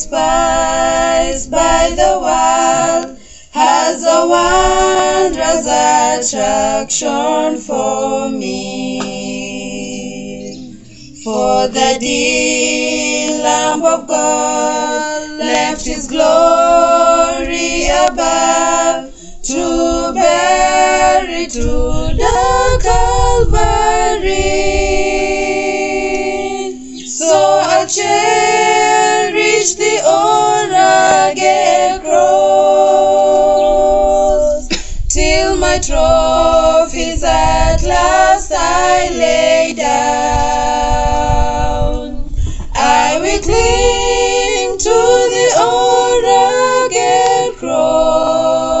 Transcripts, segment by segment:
despised by the world, has a wondrous attraction for me. For the dear Lamb of God left his glory above to bear it to the Calvary. So I'll cherish the rugged cross till my trophies at last I lay down. I will cling to the rugged cross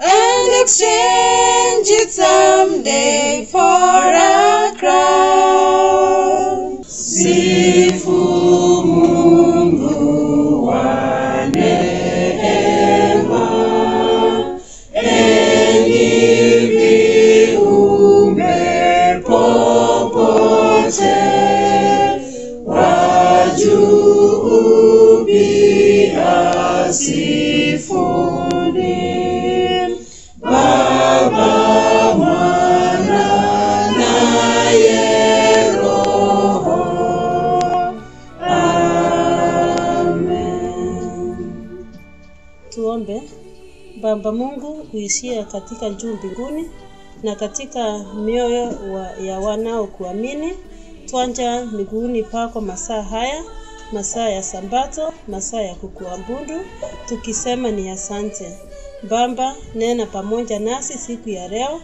and exchange it someday for a crown. Sifu Uishie katika juu mbinguni na katika mioyo wa, ya wanaokuamini, twanja miguuni pako masaa haya, masaa ya Sambato, masaa ya kukuabudu, tukisema ni asante. Baba, nena pamoja nasi siku ya leo.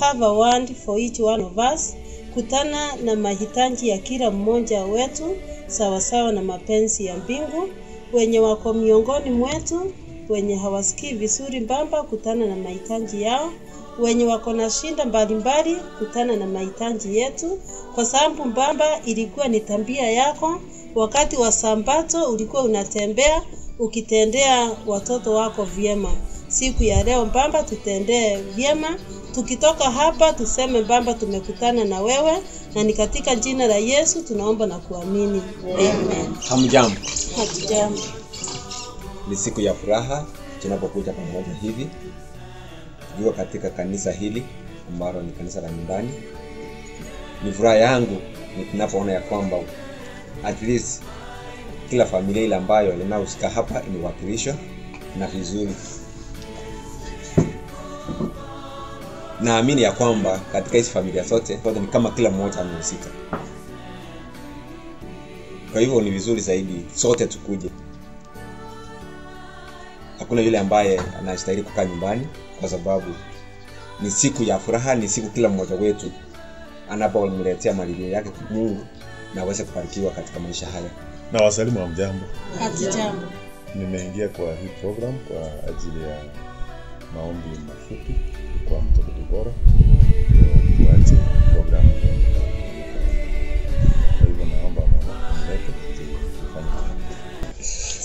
Have a word for each one of us. Kutana na mahitaji ya kila mmoja wetu sawasawa na mapenzi ya mbingu. Wenye wako miongoni mwetu, wenye hawasikii vizuri mbamba, kutana na mahitaji yao. Wenye wako na shinda mbalimbali, kutana na mahitaji yetu, kwa sababu mbamba ilikuwa ni tambia yako wakati wa sambato ulikuwa unatembea ukitendea watoto wako vyema. Siku ya leo mbamba, tutendee vyema. Tukitoka hapa tuseme mbamba, tumekutana na wewe, na ni katika jina la Yesu tunaomba na kuamini, amen. Hamjambo, Hatujambo. Ni siku ya furaha tunapokuja pamoja hivi tukiwa katika kanisa hili ambalo ni kanisa la nyumbani. Ni furaha yangu ninapoona ya kwamba at least kila familia ile ambayo linahusika hapa imewakilishwa na vizuri. Naamini ya kwamba katika hizi familia zote zote ni kama kila mmoja amehusika. Kwa hivyo ni vizuri zaidi sote tukuje. Hakuna yule ambaye anastahili kukaa nyumbani, kwa sababu ni siku ya furaha, ni siku kila mmoja wetu anapomletea malilio yake Mungu na aweze kufanikiwa katika maisha haya. na wasalimu wa mjambo Hatujambo. nimeingia kwa hii program kwa ajili ya maombi mafupi kwa mtoto bora tuache tuanze program kwa hivyo naomba mama mlete tufanye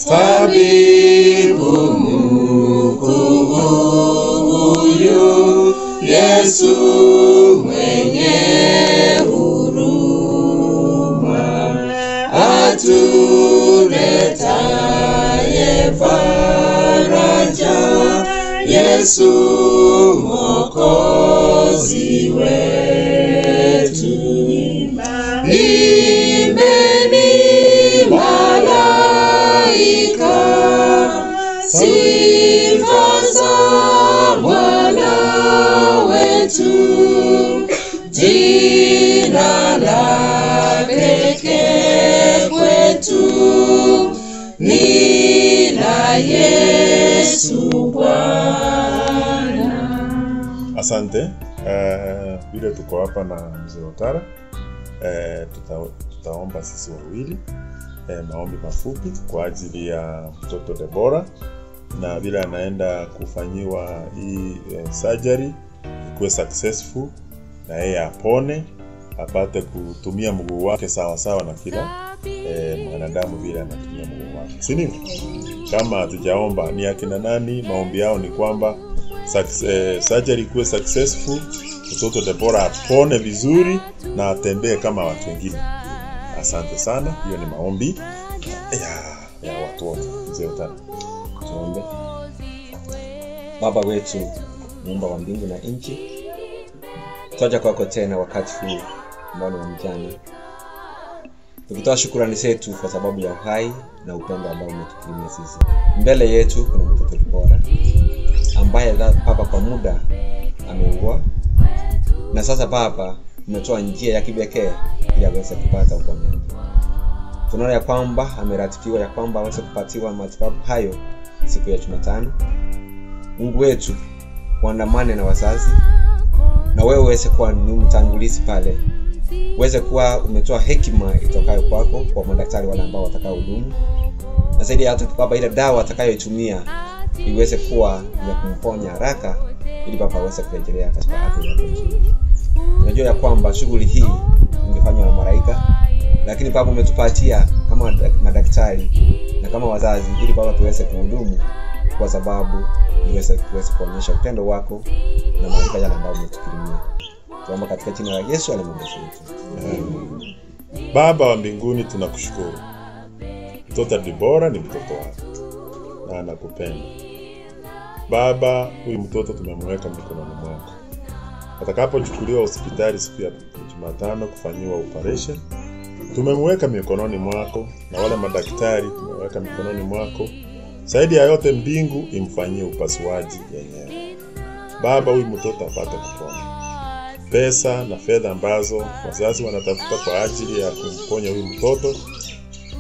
Tabibu Yesu mwenye huruma atuletaye faraja Yesu mwokozi wetu wetu. Yesu Bwana. Asante. Vile tuko hapa na mzee Otara eh, tuta, tutaomba sisi wawili eh, maombi mafupi kwa ajili ya mtoto Debora na vile anaenda kufanyiwa hii uh, surgery ikuwe successful na yeye apone apate kutumia mguu wake sawasawa sawa na kila eh, mwanadamu vile anatumia mguu wake, si? Kama hatujaomba ni akina nani, maombi yao ni kwamba sajari kuwe surgery ikuwe successful, mtoto Debora apone vizuri na atembee kama watu wengine. Asante sana, hiyo ni maombi ya, ya watu wote. Tuombe. Baba wetu, muumba wa mbingu na nchi, twaja kwako tena wakati huu ambao ni wa mjana, tukitoa shukurani zetu kwa sababu ya uhai na upendo ambao umetukirimia sisi. Mbele yetu kuna mtoto Debora ambaye papa Baba kwa muda ameugua, na sasa Baba umetoa njia ya kipekee ili aweze kupata uponyaji. Tunaona ya kwamba ameratikiwa ya kwamba aweze kupatiwa matibabu hayo siku ya Jumatano. Mungu wetu, uandamane na wazazi na wewe uweze kuwa ni mtangulizi pale, uweze kuwa umetoa hekima itokayo kwako kwa madaktari wale ambao watakao hudumu, na zaidi ya yote ile dawa atakayoitumia iweze kuwa ya kumponya haraka, ili Baba aweze kurejelea katika afya yake nzuri. unajua ya kwamba shughuli hii ingefanywa na malaika, lakini Baba umetupatia kama madaktari na kama wazazi, ili Baba tuweze kuhudumu kwa sababu iweze kuonyesha upendo wako na maarifa yale ambayo umetukirimia. Tuomba katika jina la Yesu aliye. Baba wa mbinguni, tunakushukuru. Mtoto Debora ni mtoto wako na anakupenda. Baba, huyu mtoto tumemweka mikononi mwako. Atakapochukuliwa hospitali siku ya Jumatano kufanyiwa operation, tumemweka mikononi mwako, na wale madaktari tumeweka mikononi mwako. Zaidi ya yote, mbingu imfanyie upasuaji yenyewe. Baba, huyu mtoto apate kupona pesa na fedha ambazo wazazi wanatafuta kwa ajili ya kumponya huyu mtoto,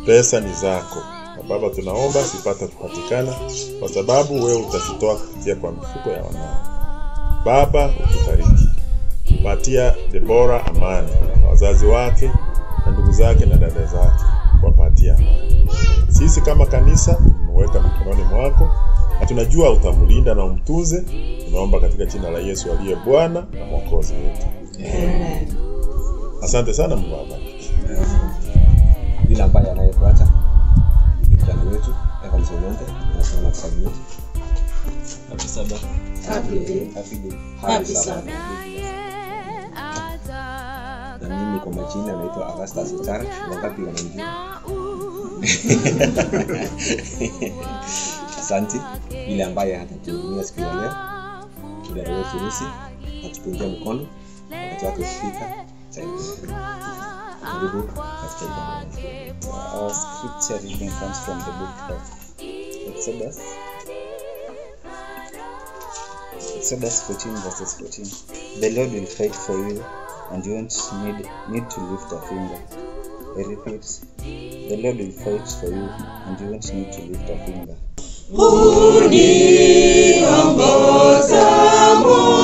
pesa ni zako. Na Baba, tunaomba zipate kupatikana, kwa sababu wewe utazitoa kupitia kwa mifuko ya wanao. Baba, utubariki, patia Debora amani na wazazi wake na ndugu zake na dada zake, wapatie amani. Sisi kama kanisa tumeweka mikononi mwako na tunajua utamlinda na umtunze. Tunaomba katika jina la Yesu aliye Bwana na Mwokozi wetu. Amen. Asante sana, Mungu awabariki. Yule ambaye anayefuata ni kijana wetu Evans Onyonte, anasema kusalimia. Happy Sabbath. Happy day. Happy day. Happy Sabbath. Na mimi kwa majina naitwa Augustus. Wangapi wanamjua? Asante yule ambaye hatatuhudumia siku ya leo, wetu atupungia mkono wakati wake ukifika. Our scripture reading comes from the book of Exodus. Exodus 14 verses 14. The Lord will fight for you and you won't need, need to lift a finger. I repeat, the Lord will fight for you and you won't need to lift a finger. Uniongoza Mwokozi,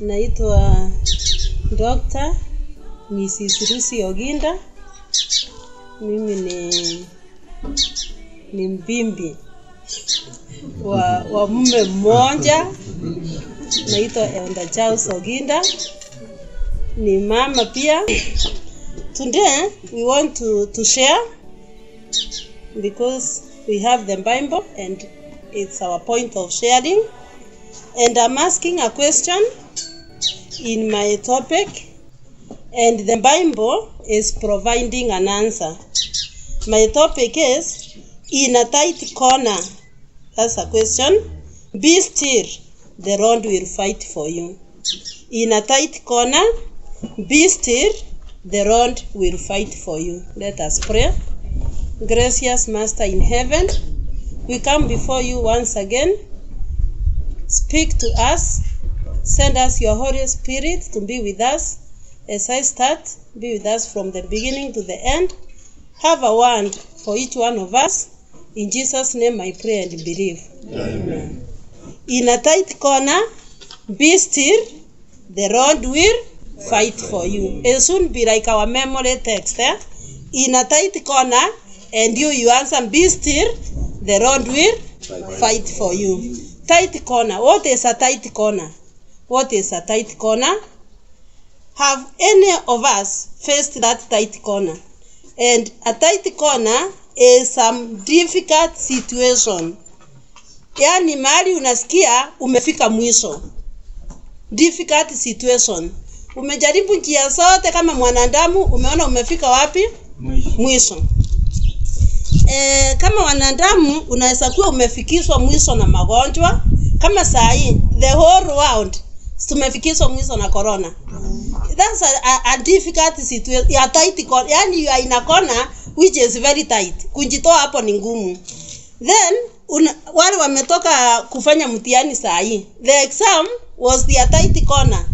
Naitwa Dr. Mrs. Lucy Oginda. Mimi ni ni mbimbi wa, wa mume mmoja naitwa Elda Charles Oginda. Ni mama pia. Today we want to, to share because we have the Bible and it's our point of sharing. And I'm asking a question in my topic, and the Bible is providing an answer. My topic is In a tight corner. That's a question. Be still, the Lord will fight for you. In a tight corner, be still, the Lord will fight for you. Let us pray. Gracious Master in heaven, we come before you once again. Speak to us. Send us your Holy Spirit to be with us as I start. Be with us from the beginning to the end. Have a word for each one of us. In Jesus' name I pray and believe. Amen. In a tight corner, be still, the Lord will fight for you. It soon be like our memory text. Eh? In a tight corner, and you, you answer, be still, the Lord will fight for you. Tight corner. What is a tight corner? What is a tight corner? Have any of us faced that tight corner? And a tight corner is some difficult situation. Yaani mahali unasikia umefika mwisho. Difficult situation. Umejaribu njia zote kama mwanadamu, umeona umefika wapi? Mwisho. E, kama wanadamu unaweza kuwa umefikishwa mwisho na magonjwa kama saa hii the whole world tumefikishwa mwisho na corona. That's a, a, a difficult situation ya tight corner. Yani you are in a corner which is very tight. Kujitoa hapo ni ngumu. Then una, wale wametoka kufanya mtihani saa hii. The exam was the tight corner.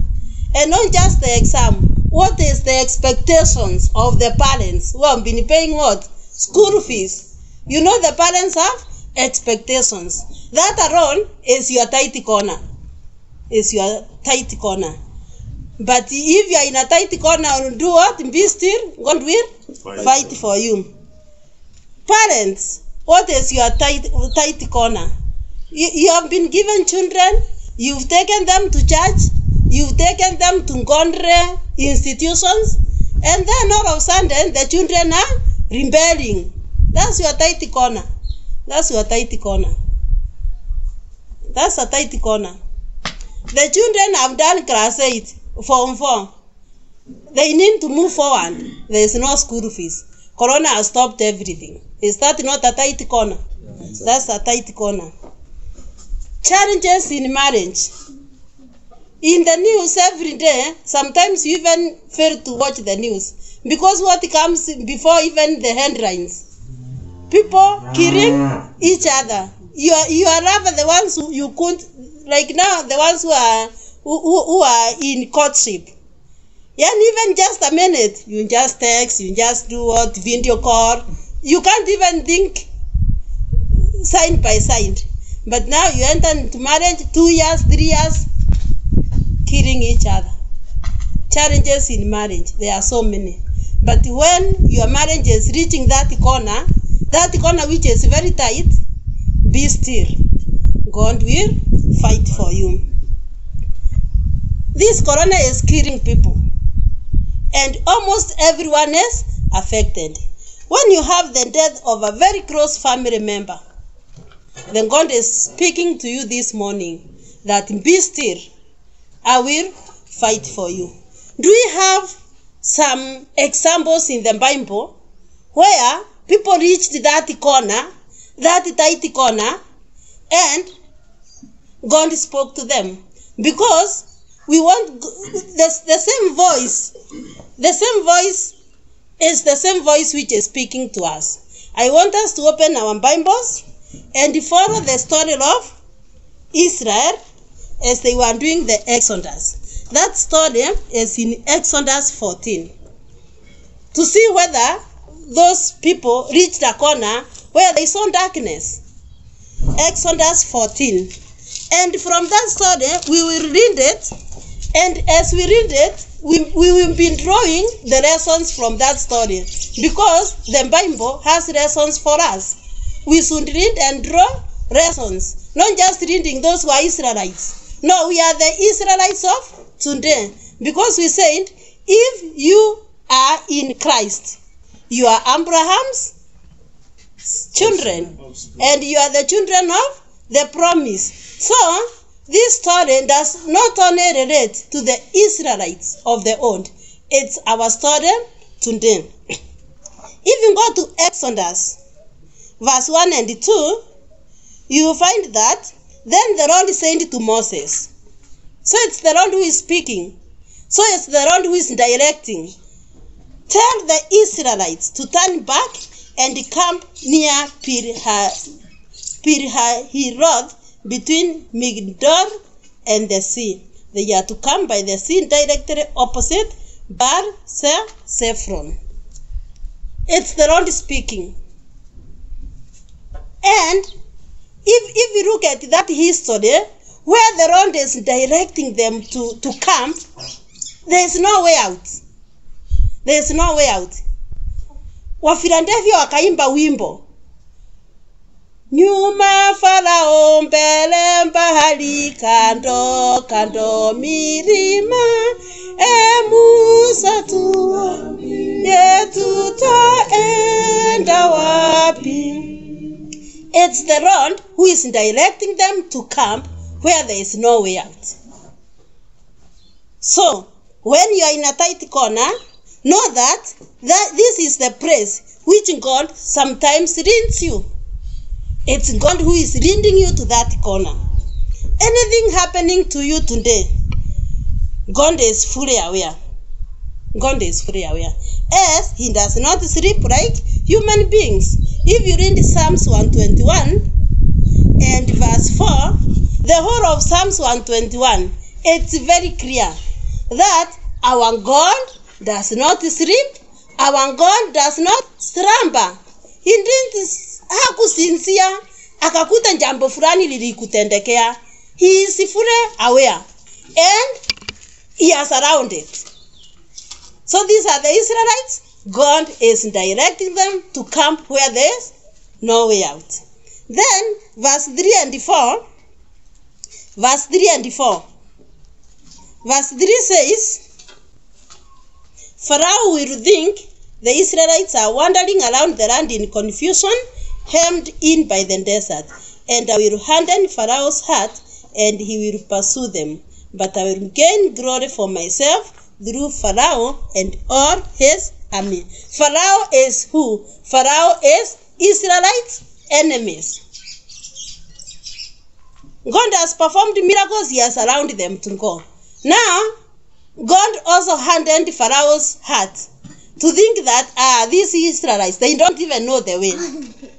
And not just the exam. What is the expectations of the parents? Who have been paying what? School fees. You know the parents have expectations. That alone is your tight corner. Is your tight corner. But if you are in a tight corner do what? Be still god will Fight. fight for you. Parents what is your tight tight corner? You, you have been given children you've taken them to church you've taken them to gondre institutions and then all of a sudden the children are rebelling. That's your tight corner. That's your tight corner. That's a tight corner the children have done class 8 form 4 they need to move forward. There is no school fees. Corona has stopped everything. Is that not a tight corner. That's a tight corner. Challenges in marriage. In the news every day sometimes you even fail to watch the news. Because what comes before even the headlines? People killing each other. You are you are rather the ones who you could like now the ones who are who, who, who are in courtship. Yeah and even just a minute you just text you just do what video call. You can't even think side by side. But now you enter into marriage two years three years killing each other. Challenges in marriage there are so many. But when your marriage is reaching that corner that corner which is very tight be still. God will fight for you. This corona is killing people. And almost everyone is affected. When you have the death of a very close family member then god is speaking to you this morning that be still. I will fight for you. Do we have some examples in the bible where people reached that corner that tight corner and god spoke to them because we want the, the same voice the same voice is the same voice which is speaking to us i want us to open our bibles and follow the story of israel as they were doing the exodus that story is in exodus 14 to see whether those people reached a corner where they saw darkness. Exodus 14. And from that story, we will read it. And as we read it, we, we will be drawing the lessons from that story. Because the Bible has lessons for us. We should read and draw lessons. Not just reading those who are Israelites. No, we are the Israelites of today. Because we said, if you are in Christ, you are Abraham's children, and you are the children of the promise. So, this story does not only relate to the Israelites of the old, it's our story today. If you go to Exodus, verse 1 and 2, you will find that then the Lord said to Moses. So it's the Lord who is speaking. So it's the Lord who is directing. Tell the Israelites to turn back and camp near uh, Pi Hahiroth between Migdol and the sea. They are to come by the sea directly opposite Baal Zephon. It's the Lord speaking. And if, if you look at that history, where the Lord is directing them to, to camp, there is no way out. There is no way out. Wafiladelfia wakaimba wimbo nyuma Farao, mbele kando kando. E Musa, tutaenda wapi? It's the Lord who is directing them to camp where there is no way out. So, when you are in a tight corner, know that, that this is the place which God sometimes leads you. It's God who is leading you to that corner. Anything happening to you today, God is fully aware. God is fully aware. As He does not sleep like human beings. If you read Psalms 121 and verse 4, the whole of Psalms 121, it's very clear that our God does not sleep, our God does not slumber. He didn't hakusinzia akakuta jambo fulani lilikutendekea. He is fully aware and he has around it. So these are the Israelites. God is directing them to camp where there is no way out. Then, verse 3 and 4, verse 3 and 4. Verse 3 says, Pharaoh will think the Israelites are wandering around the land in confusion, hemmed in by the desert. And I will harden Pharaoh's heart, and he will pursue them. But I will gain glory for myself through Pharaoh and all his army. Pharaoh is who? Pharaoh is Israelites' enemies. God has performed miracles, he has allowed them to go. Now, God also hardened Pharaoh's heart to think that ah, these Israelites, they don't even know the way.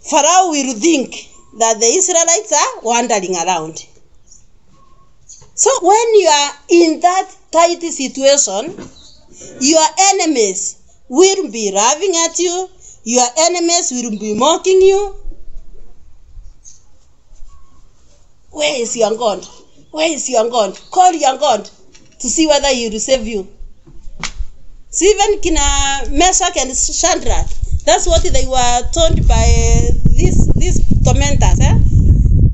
Pharaoh will think that the Israelites are wandering around. So when you are in that tight situation, your enemies will be laughing at you, your enemies will be mocking you. Where is your God? Where is your God? Call your God to see whether he will save you. Even Kina Meshach and Shadrach, that's what they were told by these, these tormentors. Eh?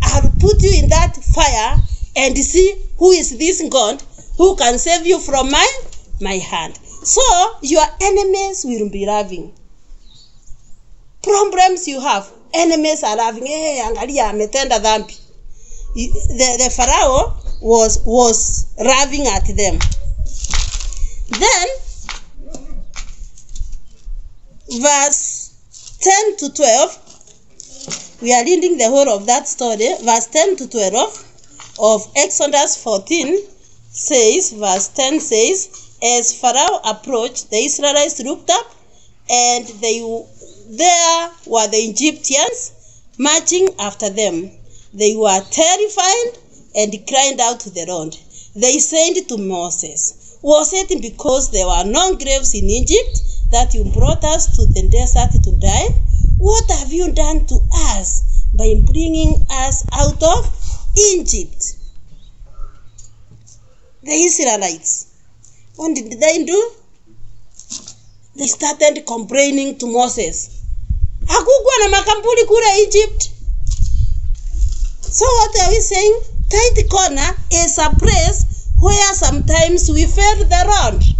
I'll put you in that fire and see who is this God who can save you from my, my hand. So your enemies will be laughing. Problems you have, enemies are laughing. Hey, angalia ametenda dhambi. The, the Pharaoh was was laughing at them. Then verse 10 to 12 we are reading the whole of that story. Verse 10 to 12 of exodus 14 says verse 10 says as pharaoh approached the israelites looked up and they there were the egyptians marching after them. They were terrified and cried out to the lord. They said to moses was it because there were no graves in egypt that you brought us to the desert to die? What have you done to us by bringing us out of Egypt? The Israelites. What did they do? They started complaining to Moses. Hakukuwa na makambuni kule Egypt. So what are we saying? Tight corner is a place where sometimes we fail the road.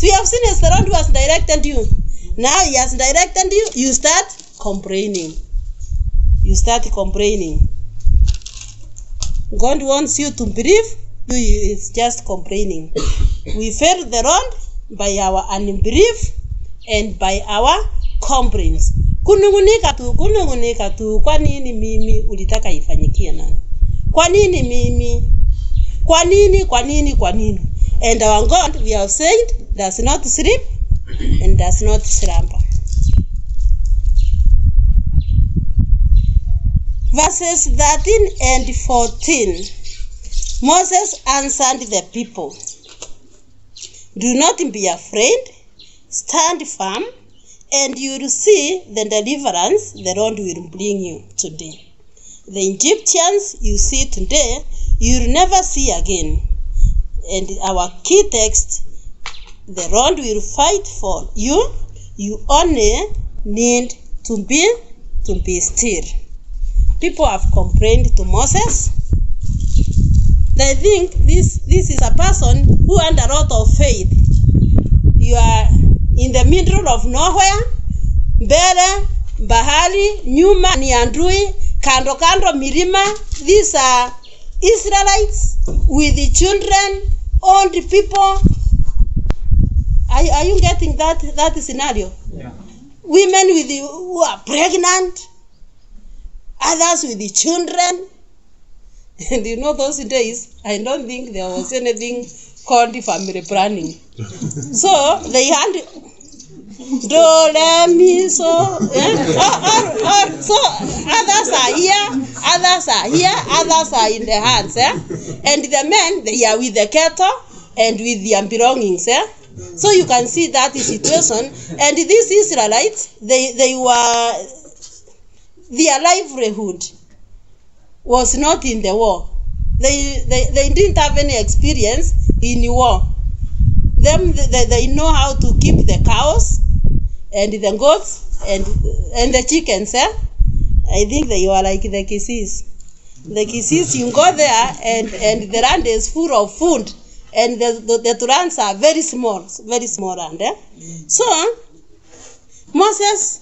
So you have seen a servant who has directed you. Now he has directed you, you start complaining. You start complaining. God wants you to believe, you is just complaining. we fail the road by our unbelief and by our complaints. Kunungunika tu, kunungunika tu. Kwa nini mimi ulitaka ifanyikie nani? Kwa nini mimi? Kwa nini? Kwa nini? Kwa nini? And our God, we have said, does not sleep and does not slumber. Verses 13 and 14. Moses answered the people, Do not be afraid, stand firm, and you will see the deliverance the Lord will bring you today. The Egyptians you see today, you will never see again. And our key text, the Lord will fight for you. You only need to be to be still. People have complained to Moses. They think this this is a person who had a lot of faith. You are in the middle of nowhere, mbele bahari, nyuma ni andui, kando kando milima. These are Israelites with the children, old people. Are, are you getting that that scenario? Yeah. Women with the, who are pregnant, others with the children. And you know those days, I don't think there was anything called family planning. So they had do re mi so eh? or, or, or, so others are here others are here others are in the hands eh? and the men they are with the cattle and with their belongings eh? so you can see that the situation and these israelites they they were their livelihood was not in the war they they, they didn't have any experience in war them they, they know how to keep the cows and the goats and and the chickens eh? i think they were like the Kisiis the Kisiis you go there and and the land is full of food and the the, the lands are very small very small land eh? so moses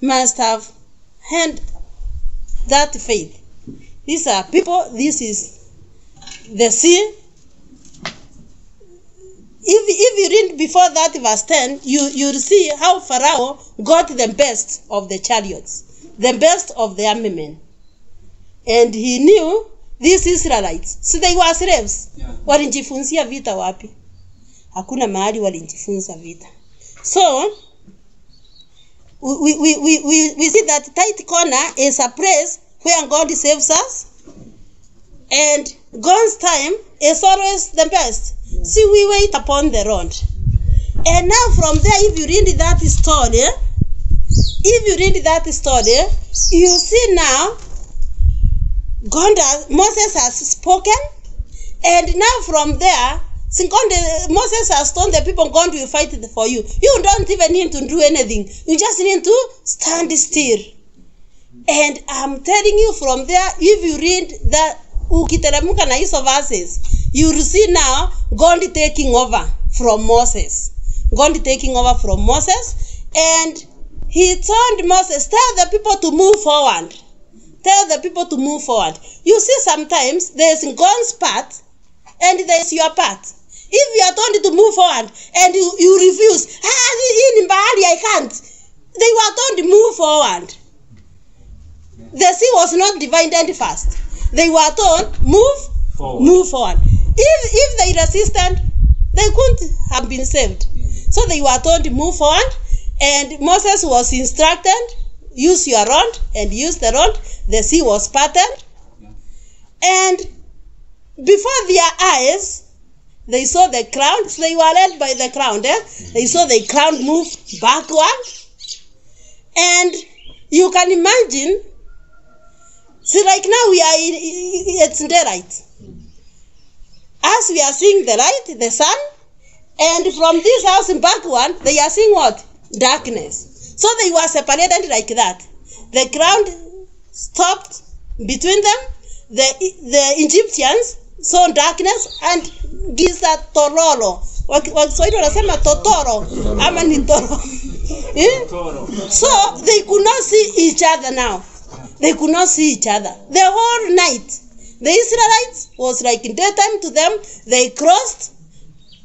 must have had that faith these are people this is the sea if if you read before that verse 10 you you'll see how pharaoh got the best of the chariots the best of the army men. And he knew these israelites. So they were slaves. Yeah. walijifunzia vita wapi? Hakuna mahali walijifunza vita. So we, we, we, we, we see that tight corner is a place where god saves us and God's time is always the best. See, we wait upon the Lord. And now from there, if you read that story, if you read that story, you see now God has, Moses has spoken, and now from there, since God, Moses has told the people, God will fight it for you. You don't even need to do anything. You just need to stand still. And I'm telling you from there, if you read that ukiteremka na hizo verses, you will see now God taking over from Moses. God taking over from Moses. And he told Moses, tell the people to move forward. Tell the people to move forward. You see, sometimes there's God's part and there's your part. If you are told to move forward and you, you refuse, ah, hii ni mbali, I can't. They were told to move forward. The sea was not divided first. They were told, move, Forward. move forward. If, if they resisted, they couldn't have been saved. So they were told to move forward, and Moses was instructed, use your rod, and use the rod. The sea was parted. And before their eyes, they saw the crowd. So they were led by the crowd. Eh? They saw the crowd move backward. And you can imagine, see, like now we are in, it's daylight. As we are seeing the light, the sun, and from this house in back one, they are seeing what? Darkness. So they were separated like that. The ground stopped between them. The the Egyptians saw darkness and giza tororo. Wakiswahili wanasema totoro ama ni toro. Eh? So they could not see each other now. They could not see each other. The whole night. The Israelites was like in daytime to them. They crossed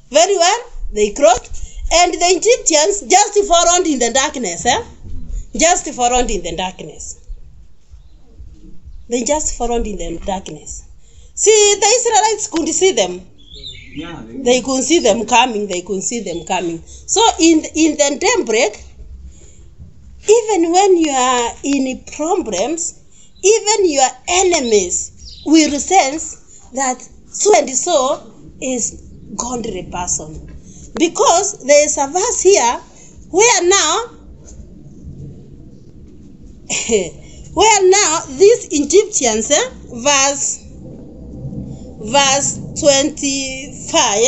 very well. They crossed. And the Egyptians just followed in the darkness. Eh? Just followed in the darkness. They just followed in the darkness. See, the Israelites couldn't see them. Yeah, they- They could see them coming. They could see them coming. So in in the daybreak, even when you are in problems, even your enemies will sense that so and so is godly person, because there is a verse here where now, where now these Egyptians, eh, verse verse 25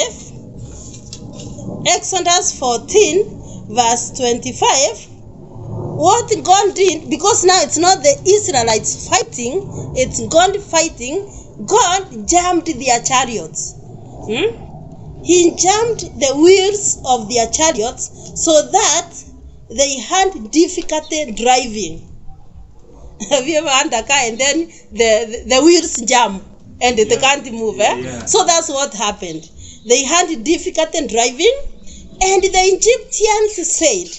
Exodus 14 verse 25 what God did because now it's not the Israelites fighting it's God fighting God jammed their chariots Hmm? he jammed the wheels of their chariots so that they had difficulty driving have you ever had a car and then the, the, the wheels jam and they can't move eh? Yeah. so that's what happened they had difficulty driving and the egyptians said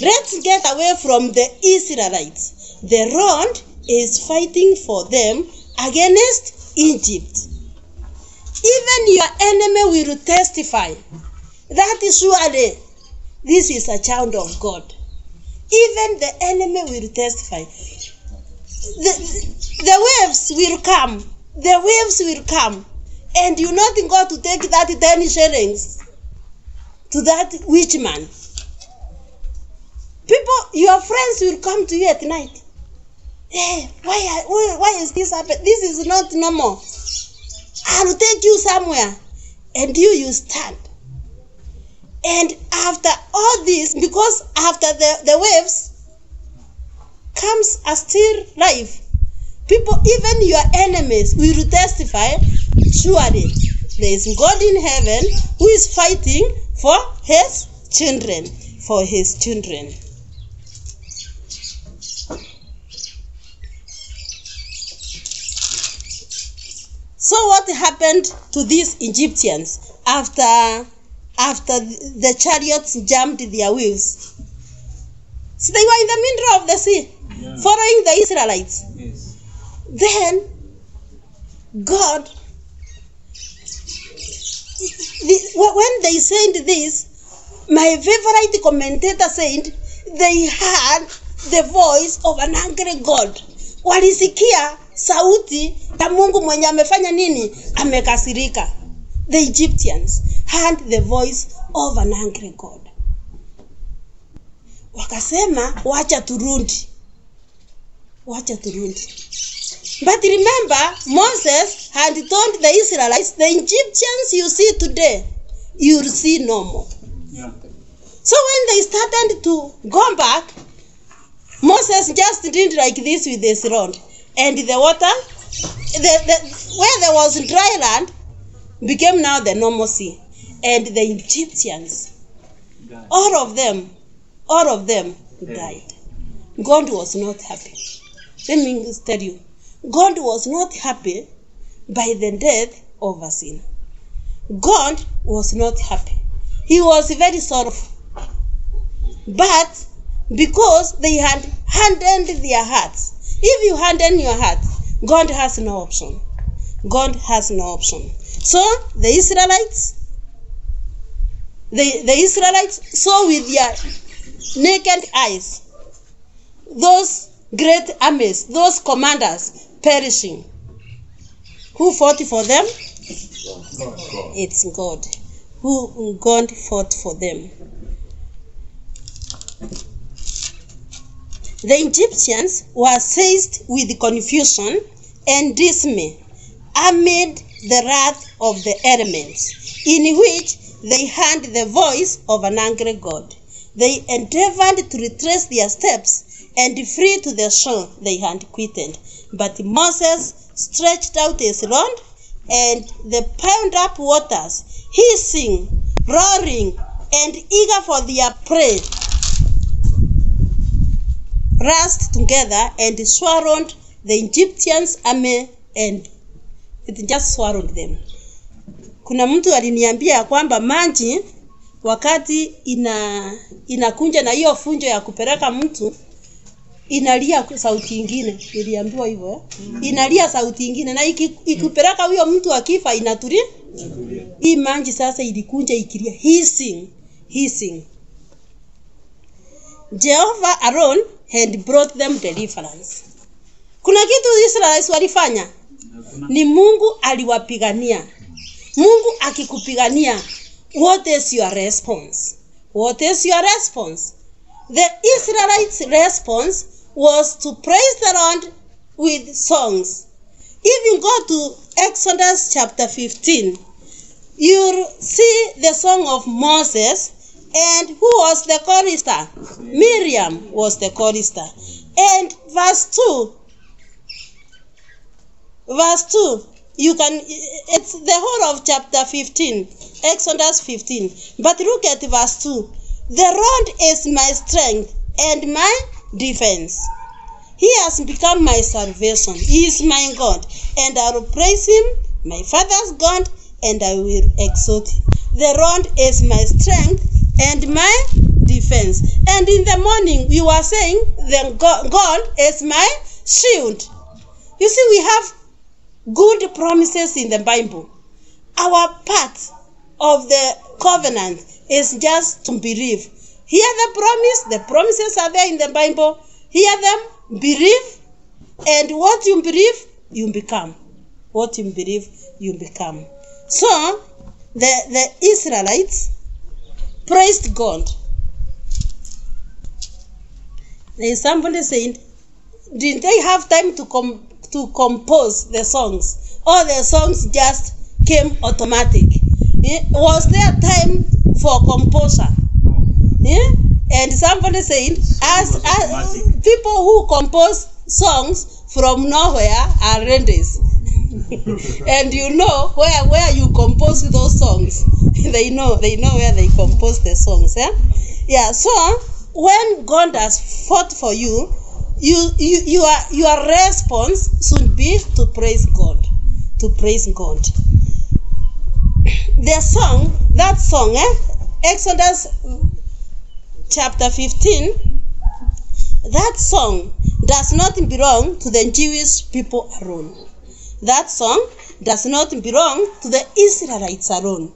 let's get away from the israelites. The Lord is fighting for them against egypt. Even your enemy will testify. That surely this is a child of god. Even the enemy will testify. The, the waves will come. The waves will come. And you're not go to take that 10 shillings to that witch man people your friends will come to you at night. Hey why why, why is this happening this is not normal. I'll take you somewhere and you you stand. And after all this because after the, the waves comes a still life. People even your enemies will testify surely there is god in heaven who is fighting for his children for his children so what happened to these egyptians after after the chariots jammed their wheels so they were in the middle of the sea Yeah. following the israelites Yes. then God, the, when they said this, my favorite commentator said they heard the voice of an angry God. what is Walisikia sauti ya Mungu mwenye amefanya nini? Amekasirika. The Egyptians heard the voice of an angry God. Wakasema wacha turudi, wacha turudi. But remember, Moses had told the Israelites, the Egyptians you see today, you'll see no more. Yeah. So when they started to go back, Moses just did like this with his rod. And the water, the, the, where there was dry land, became now the normal sea. And the Egyptians, Died. all of them, all of them died. God was not happy. Let me tell you, God was not happy by the death of a sin. God was not happy. He was very sorrowful. But because they had hardened their hearts, if you harden your heart, God has no option. God has no option. So the Israelites, the, the Israelites saw with their naked eyes those great armies, those commanders perishing. Who fought for them? It's God. Who God fought for them. The Egyptians were seized with confusion and dismay amid the wrath of the elements, in which they heard the voice of an angry God. They endeavored to retrace their steps and flee to the shore they had quitted. But Moses stretched out his rod, and the piled up waters, hissing, roaring, and eager for their prey, rushed together and swallowed the Egyptians' army and it just swallowed them. Kuna mtu aliniambia ya kwamba maji wakati ina inakunja na hiyo funjo ya kupeleka mtu inalia sauti ingine, niliambiwa hivyo eh? Inalia sauti ingine na iki- ikipeleka huyo mtu akifa inaturi Hii maji sasa ilikunja ikilia hissing, hissing. Jehovah alone had brought them deliverance. Kuna kitu Israelites walifanya, ni Mungu aliwapigania. Mungu akikupigania, what is your response? What is your response? The Israelites' response was to praise the Lord with songs. If you go to Exodus chapter 15, you'll see the song of Moses and who was the chorister? Miriam was the chorister. And verse 2 verse 2 you can it's the whole of chapter 15 exodus 15 but look at verse 2 the Lord is my strength and my defense. He has become my salvation. He is my god. And i will praise him my father's god and i will exalt him. The Lord is my strength and my defense and in the morning you are saying the god, god is my shield you see we have good promises in the Bible. Our part of the covenant is just to believe. Hear the promise, the promises are there in the Bible. Hear them, believe, and what you believe, you become. What you believe, you become. So, the, the Israelites praised God. There is somebody saying, did they have time to com- to compose the songs? Or the songs just came automatic. Eh, was there time for composer? Eh? and somebody saying as, as people who compose songs from nowhere are rendes and you know where where you compose those songs they know they know where they compose the songs yeah? Yeah so when god has fought for you you you your your response should be to praise god to praise god. The song that song eh exodus chapter 15 that song does not belong to the jewish people alone. That song does not belong to the israelites alone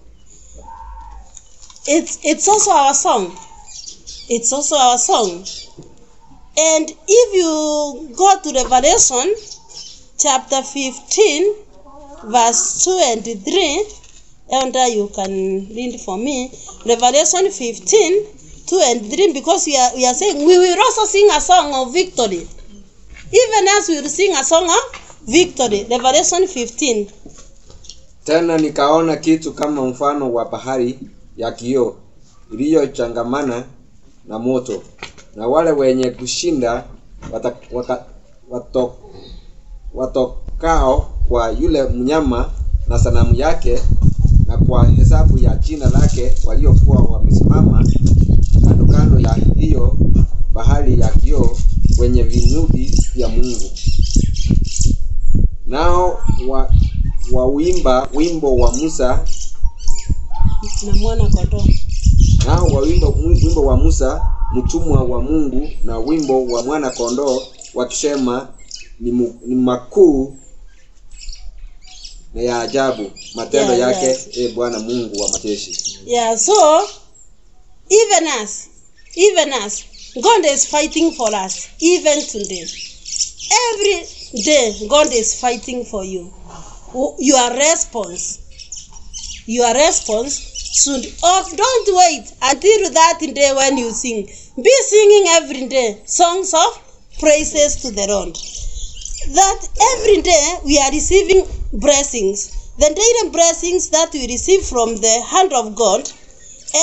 it's it's also our song. It's also our song. And if you go to revelation chapter 15 verse 2 and 3 elder you can read for me. Revelation 15 2 and 3 because we are, we are saying we will also sing a song of victory. Even as we sing a song of victory. Revelation 15 tena nikaona kitu kama mfano wa bahari ya kioo iliyochangamana na moto na wale wenye kushinda wata, wata, wato, watokao kwa yule mnyama na sanamu yake na kwa hesabu ya jina lake waliokuwa wamesimama kando kando ya hiyo bahari ya kioo kwenye vinubi vya mungu. Nao wa, wawimba wimbo wa musa na mwana kondoo nao wa wimbo wimbo wa musa mtumwa wa mungu na wimbo wa mwana kondoo wakisema ni, mu, ni makuu na ya ajabu matendo Yeah, yake yes. e bwana mungu wa majeshi Yeah, so even us, even us, God is fighting for us, even today. Every day, God is fighting for you. Your response, your response should, oh, don't wait until that day when you sing. Be singing every day songs of praises to the Lord. That every day we are receiving blessings. The daily blessings that we receive from the hand of God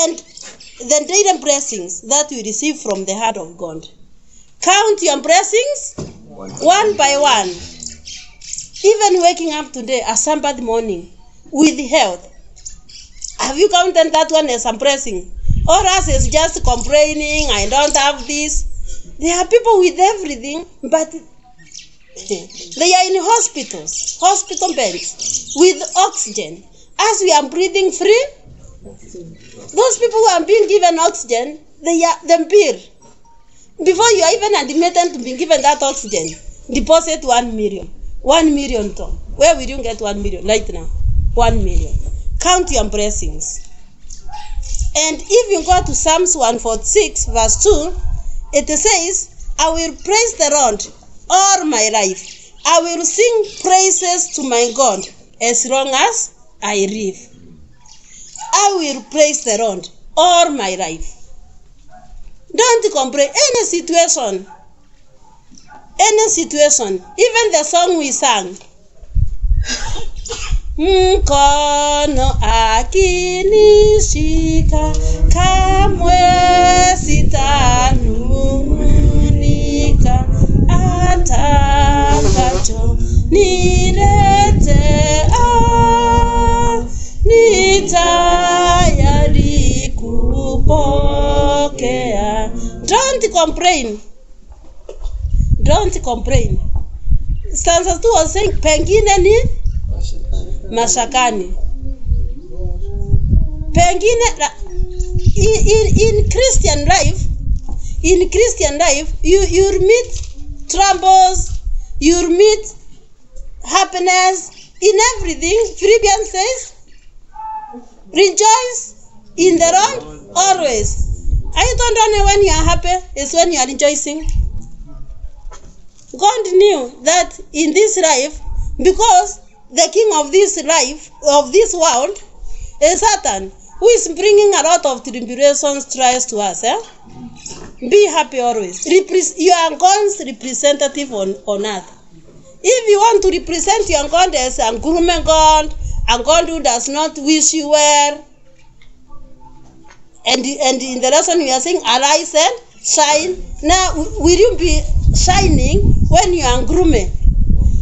and the daily blessings that we receive from the hand of God. Count your blessings one by one. Even waking up today, a Sabbath morning, with health. Have you counted that one as a blessing? Or us is just complaining, I don't have this. There are people with everything, but they are in hospitals, hospital beds, with oxygen. As we are breathing free, those people who are being given oxygen, they are them bill. Before you are even admitted to be given that oxygen, deposit one million. One million ton. Where will you get one million right now? One million. Count your blessings. And if you go to Psalms 146, verse 2, it says, I will praise the Lord all my life. I will sing praises to my God as long as I live. I will praise the Lord all my life. Don't complain any situation. Any situation. Even the song we sang. Mkono akinishika kamwe sitanung'unika atakacho niletea ni tayari kupokea. Don't complain. Don't complain. Stanza 2 was pengine ni mashakani. Pengine in, in, in Christian life, in Christian life, you you'll meet troubles, you'll meet happiness in everything. Philippians says, rejoice in the Lord always. Are you don't know when you are happy is when you are rejoicing? God knew that in this life, because the king of this life, of this world, is Satan, who is bringing a lot of tribulations, trials to us. Eh? Be happy always. Repres- you are God's representative on, on earth. If you want to represent your God as a grooming God, a God who does not wish you well, and and in the lesson we are saying arise and shine. Now will you be shining when you are grooming?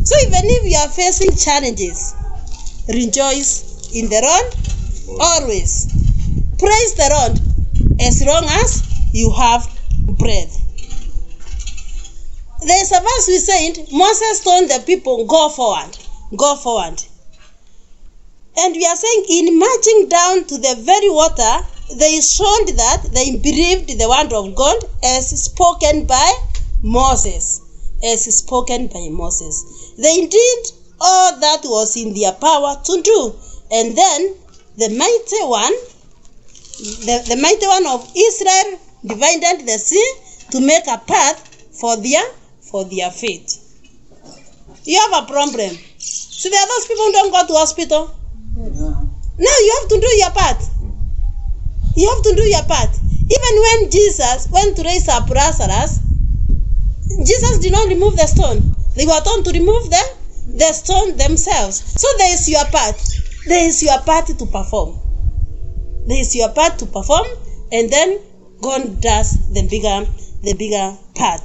So even if you are facing challenges, rejoice in the Lord always. Praise the Lord as long as you have breath. There's a verse we said Moses told the people, go forward, go forward. And we are saying, in marching down to the very water, they showed that they believed the word of God as spoken by Moses. As spoken by Moses. They did all that was in their power to do. And then the mighty one, the, the mighty one of Israel divided the sea to make a path for their for their feet. You have a problem. So there are those people who don't go to hospital. Now you have to do your part. You have to do your part. Even when Jesus went to raise up Lazarus, Jesus did not remove the stone. They were told to remove the, the stone themselves. So there is your part. There is your part to perform. There is your part to perform, and then God does the bigger the bigger part.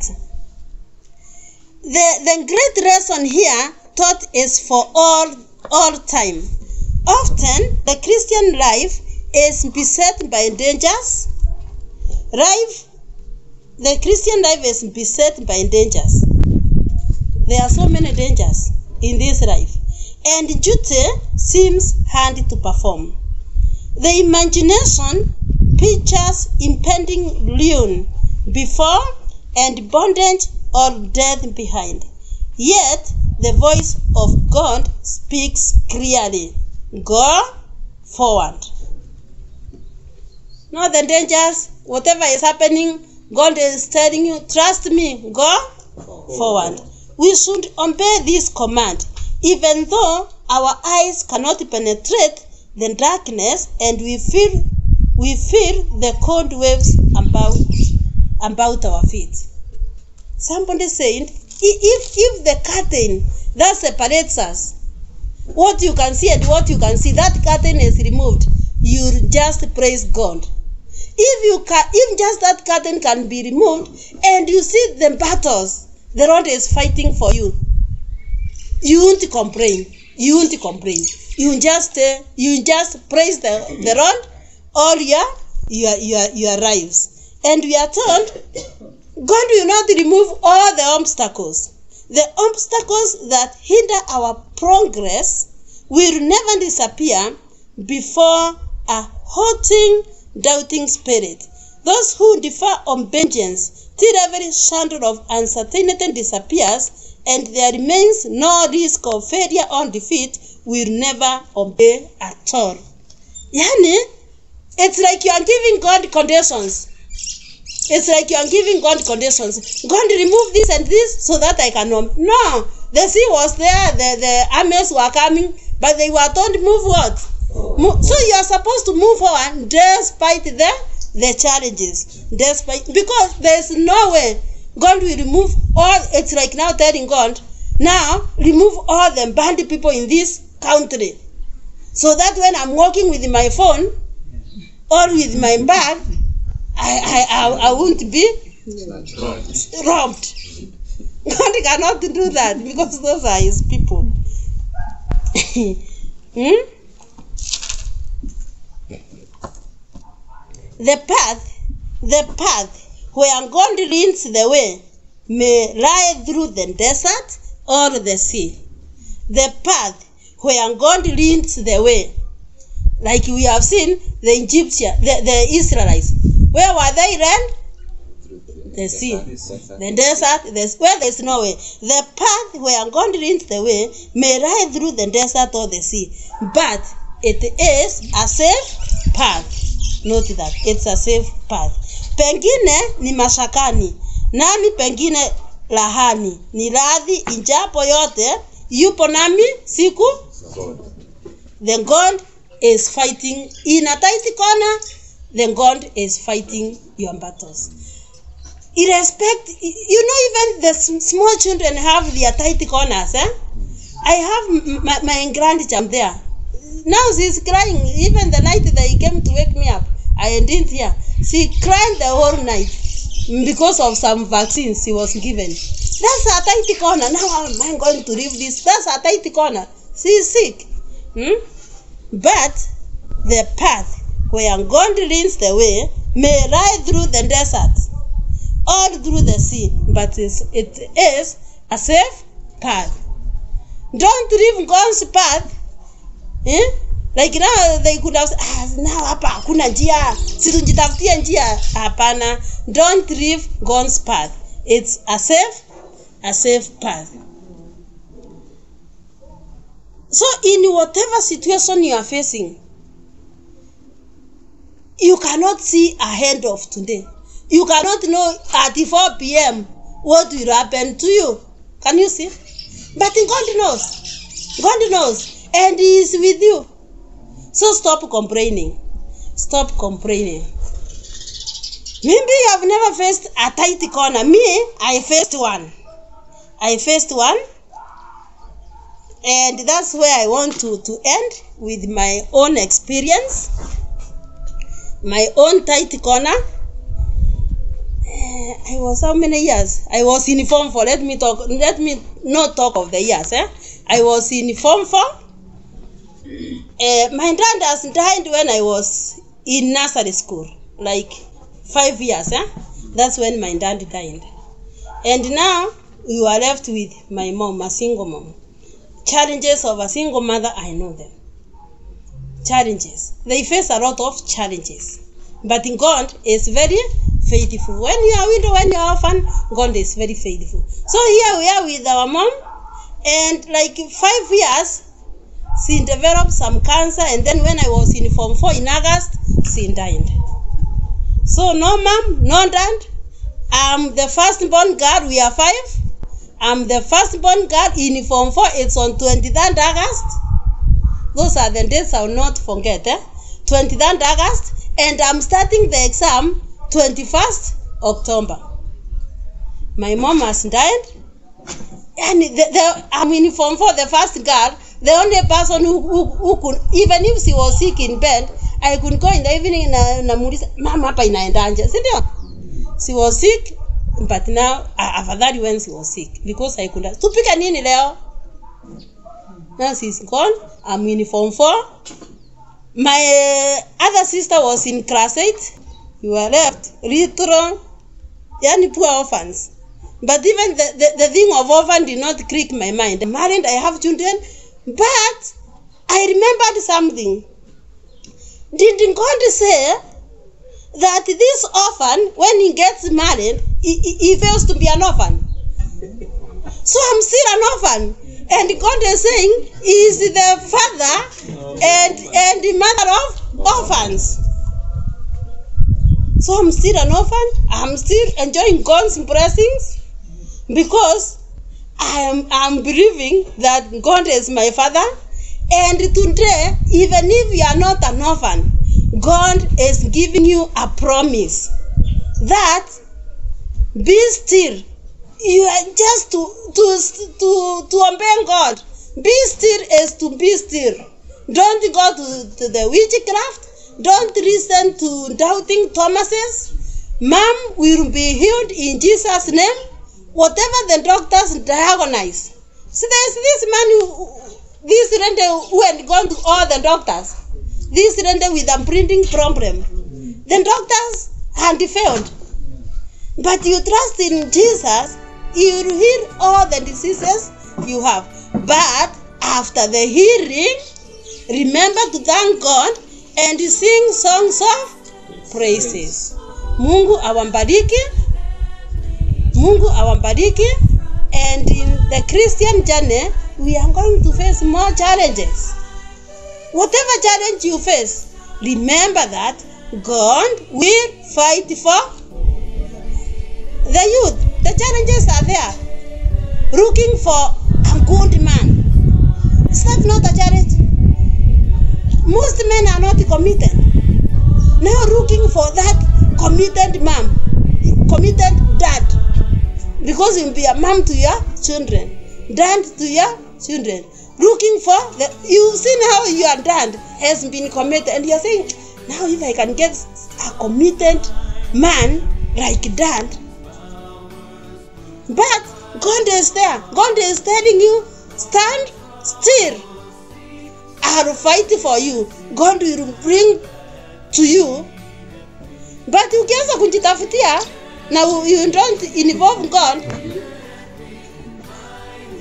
The the great lesson here taught is for all all time. Often the Christian life is beset by dangers. Life the Christian life is beset by dangers. There are so many dangers in this life, and duty seems hard to perform. The imagination pictures impending ruin before and bondage or death behind. Yet the voice of God speaks clearly. Go forward. Not the dangers, whatever is happening, God is telling you, trust me, go forward. We should obey this command, even though our eyes cannot penetrate the darkness and we feel we feel the cold waves about about our feet. somebody said, "I- if if the curtain that separates us, what you can see and what you can see, that curtain is removed, you just praise God. If you can, if just that curtain can be removed, and you see the battles the Lord is fighting for you, you won't complain. You won't complain. You just uh, you just praise the, the Lord all your your your your lives. And we are told God will not remove all the obstacles. The obstacles that hinder our progress will never disappear before a halting, doubting spirit. Those who defer on vengeance till every shadow of uncertainty disappears and there remains no risk of failure or defeat will never obey at all. Yani, it's like you are giving God conditions. It's like you are giving God conditions. God remove this and this so that I can. No, the sea was there, the, the armies were coming, but they were told move what? So you are supposed to move forward despite the the challenges. Despite because there is no way God will remove all it's like now telling God, now remove all the bad people in this country. So that when I'm walking with my phone or with my bag, I, I, I, I won't be robbed. God cannot do that because those are his people. hmm? The path, the path where God leads the way may lie through the desert or the sea. The path where God leads the way, like we have seen the Egyptian, the, the Israelites. Where were they then? The sea. The desert, the, where there is no way. The path where God leads the way may lie through the desert or the sea, but it is a safe path. Note that it's a safe path. Pengine ni mashakani, nami pengine lahani, ni radhi injapo yote, yupo nami siku then God is fighting in a tight corner, then God is fighting your battles. Irrespect, you know, even the small children have their tight corners. Eh? I have my, my grandchild there. Now she's crying. Even the night that he came to wake me up, I didn't hear. She cried the whole night because of some vaccines she was given. That's a tight corner. Now am I going to leave this? That's a tight corner. She's sick. Hmm? But the path where God leads the way may lie through the desert or through the sea, but it is a safe path. Don't leave God's path. Eh? Like now they could have ah, now hapa hakuna njia, situjitafutie njia. Hapana, don't leave God's path. It's a safe, a safe path. So in whatever situation you are facing, you cannot see ahead of today. You cannot know at 4 p.m. what will happen to you. Can you see? But God knows. God knows. And He is with you. So stop complaining. Stop complaining. Maybe you have never faced a tight corner. Me, I faced one. I faced one. And that's where I want to, to end with my own experience, my own tight corner. Eh, I was how many years? I was in form four. Let me talk. Let me not talk of the years. Eh? I was in form four. Uh, my dad has died when I was in nursery school, like five years. Eh? That's when my dad died. And now we are left with my mom, a single mom. Challenges of a single mother, I know them. Challenges. They face a lot of challenges. But God is very faithful. When you are widow, when you are orphan, God is very faithful. So here we are with our mom, and like five years, she developed some cancer, and then when I was in Form 4 in August, she died. So no mom, no dad. I'm the firstborn girl, we are five. I'm the firstborn girl in Form 4, it's on 23rd August. Those are the dates I'll not forget. Eh? 23rd August, and I'm starting the exam 21st October. my mom has died and the, the, I'm in form for the first girl the only person who, who, who could even if she was sick in bed I could go in the evening na namuuliza mama hapa inaendaje si ndio? She was sick but now a- afadhali when she was sick because I could tupika nini leo? Now she's gone I'm in form 4 my other sister was in class 8 we were left little yani poor orphans. But even the, the, the thing of orphan did not click my mind. I'm married I have children but I remembered something. Did God say that this orphan when he gets married he, he, he fails to be an orphan? So I'm still an orphan. And God is saying he is the father and and the mother of orphans. So I'm still an orphan. I'm still enjoying God's blessings because I am I'm believing that God is my father. And today even if you are not an orphan God is giving you a promise that be still. You are just to to to to obey God. Be still is to be still. Don't go to, to the witchcraft. Don't listen to doubting Thomases. Mom will be healed in Jesus name whatever the doctors diagnose see there's this man who this rende who had gone to all the doctors this rende with a printing problem the doctors had failed but you trust in Jesus, will heal all the diseases you have. But after the healing, remember to thank God and sing songs of praises. Mungu awambariki. Mungu awambariki. And in the Christian journey, we are going to face more challenges. Whatever challenge you face, remember that God will fight for the youth. The challenges are there. Looking for a good man. Is that not a challenge. Most men are not committed. Now looking for that committed mom committed dad because you'll be a mom to your children dad to your children looking for the you've seen how your dad has been committed and you're saying now if i can get a committed man like dad but God is there. God is telling you, stand still. I will fight for you. God will bring to you. But ukianza kujitafutia na you don't involve God,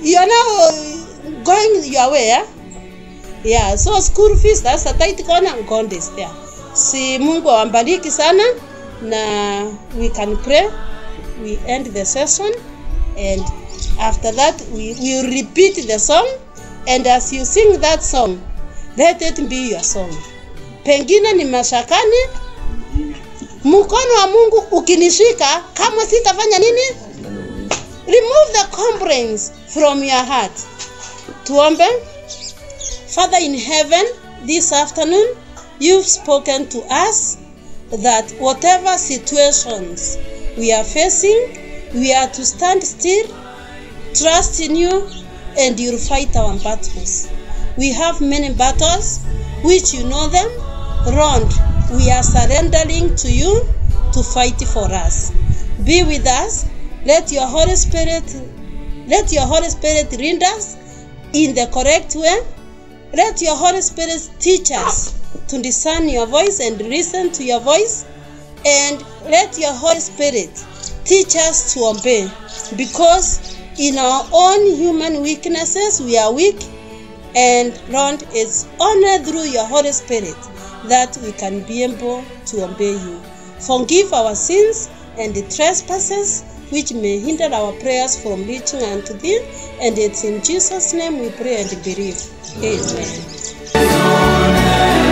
you are now going your way. Eh? Yeah, so school fees, that's a tight corner. God is there. Si Mungu awambariki sana na we can pray. We end the session and after that we will repeat the song and as you sing that song let it be your song pengine ni mashakani mkono wa mungu ukinishika kama sitafanya nini remove the complaints from your heart tuombe father in heaven this afternoon you've spoken to us that whatever situations we are facing we are to stand still, trust in you, and you'll fight our battles. We have many battles, which you know them. Lord, we are surrendering to you to fight for us. Be with us. Let your Holy Spirit, let your Holy Spirit lead us in the correct way. Let your Holy Spirit teach us to discern your voice and listen to your voice. And let your Holy Spirit teach us to obey because in our own human weaknesses we are weak and Lord it's only through your Holy Spirit that we can be able to obey you. Forgive our sins and the trespasses which may hinder our prayers from reaching unto thee. And it's in Jesus' name we pray and believe. Amen.